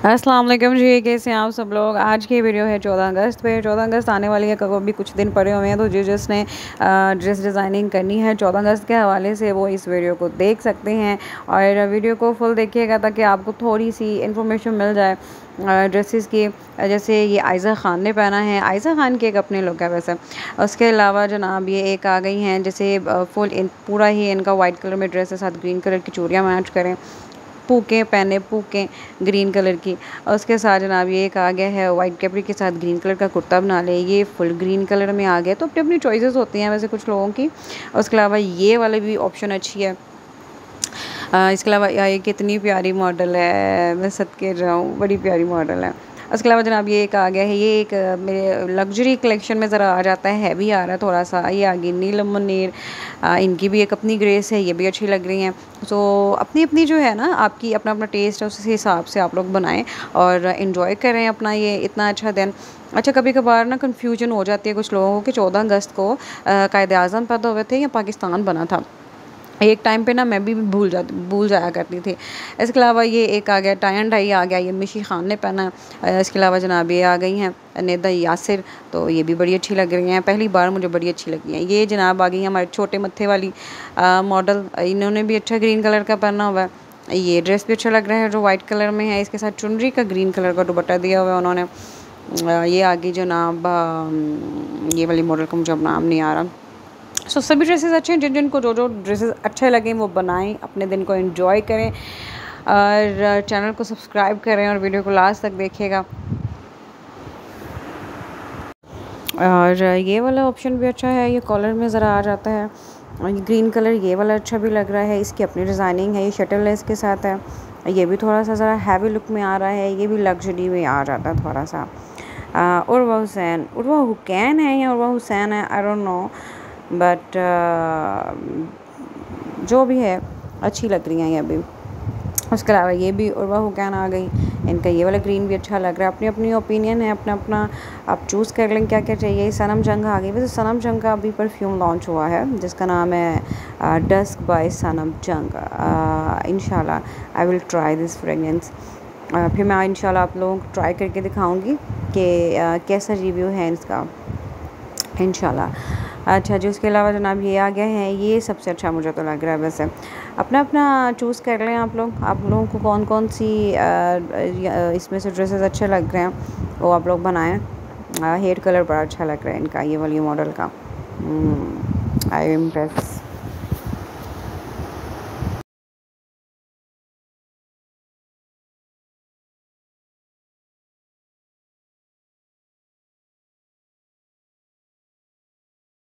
अस्सलाम वालेकुम जी, कैसे हैं आप सब लोग? आज की वीडियो है चौदह अगस्त पे। चौदह अगस्त आने वाली है कब अभी कुछ दिन पड़े हुए हैं तो जिस जिसने ड्रेस डिज़ाइनिंग करनी है चौदह अगस्त के हवाले से वो इस वीडियो को देख सकते हैं। और वीडियो को फुल देखिएगा ताकि आपको थोड़ी सी इन्फॉर्मेशन मिल जाए ड्रेसेस की। जैसे ये आयज़ा ख़ान ने पहना है। आयज़ा ख़ान के एक अपने लुक है वैसे। उसके अलावा जनाब ये एक आ गई हैं, जैसे फुल इन, पूरा ही इनका वाइट कलर में ड्रेस है, साथ ग्रीन कलर की चूड़ियाँ मैच करें। पूकें पहने पूकें ग्रीन कलर की। और उसके साथ जनाब ये एक आ गया है वाइट कैपरी के साथ ग्रीन कलर का कुर्ता बना ले। ये फुल ग्रीन कलर में आ गया। तो अपनी अपनी चॉइसेस होती हैं वैसे कुछ लोगों की। उसके अलावा ये वाले भी ऑप्शन अच्छी है। इसके अलावा ये कितनी प्यारी मॉडल है, मैं सद के रहा हूँ, बड़ी प्यारी मॉडल है। उसके अलावा जनाब ये एक आ गया है, ये एक मेरे लग्जरी कलेक्शन में ज़रा आ जाता है हैवी आ रहा है थोड़ा सा ये आ गई नीलम मुनीर इनकी भी एक अपनी ग्रेस है, ये भी अच्छी लग रही हैं। तो अपनी अपनी जो है ना, आपकी अपना अपना टेस्ट है, उस हिसाब से आप लोग बनाएँ और इन्जॉय करें अपना ये इतना अच्छा दिन। अच्छा कभी कभार ना कन्फ्यूज़न हो जाती है कुछ लोगों को कि चौदह अगस्त को कायद अज़म पैदा हुए थे या पाकिस्तान बना था। एक टाइम पे ना मैं भी भूल जाती भूल जाया करती थी। इसके अलावा ये एक आ गया एंड डाई आ गया, ये मिशी खान ने पहना। है इसके अलावा जनाब ये आ गई हैं नेदा यासिर तो ये भी बड़ी अच्छी लग रही हैं। पहली बार मुझे बड़ी अच्छी लगी हैं। ये जनाब आ गई हमारे छोटे मत्थे वाली मॉडल इन्होंने भी अच्छा ग्रीन कलर का पहना हुआ है। ये ड्रेस भी अच्छा लग रहा है, जो वाइट कलर में है। इसके साथ चुनरी का ग्रीन कलर का दुपट्टा दिया हुआ है उन्होंने। ये आ आगे जनाब ये वाली मॉडल का मुझे अब नाम नहीं आ रहा। सो so, सभी ड्रेसेस अच्छे हैं जिन जिनको जो जो ड्रेसेस अच्छे लगें वो बनाएँ अपने दिन को इन्जॉय करें और चैनल को सब्सक्राइब करें और वीडियो को लास्ट तक देखिएगा। और ये वाला ऑप्शन भी अच्छा है ये कॉलर में ज़रा आ जाता है। और ग्रीन कलर ये वाला अच्छा भी लग रहा है इसकी अपनी डिज़ाइनिंग है ये शटल लेस के साथ है। ये भी थोड़ा सा ज़रा हैवी लुक में आ रहा है ये भी लग्जरी में आ जाता है थोड़ा सा उर्वा हुसैन उर्वा हुकैन है या उर्वा हुसैन है I don't know but uh, जो भी है अच्छी लग रही हैं ये अभी। उसके अलावा ये भी उर्वा हुकैन आ गई। इनका ये वाला ग्रीन भी अच्छा लग रहा है। अपनी अपनी ओपिनियन है अपना अपना आप चूज़ कर लें क्या क्या चाहिए सनम जंग आ गई। वैसे सनम जंग का अभी परफ्यूम लॉन्च हुआ है जिसका नाम है dusk by Sanam Jung in I will try this fragrance फिर मैं इन आप लोगों को ट्राई करके दिखाऊँगी कि कैसा रिव्यू है इसका। इन अच्छा जी, उसके अलावा जनाब ये आ गया है, ये सबसे अच्छा मुझे तो लग रहा है वैसे। अपना अपना चूज़ कर लें आप लोग। आप लोगों को कौन कौन सी इसमें से ड्रेसेस अच्छे लग रहे हैं, वो आप लोग बनाएँ। हेयर कलर बड़ा अच्छा लग रहा है इनका, ये वाली मॉडल का। I am impress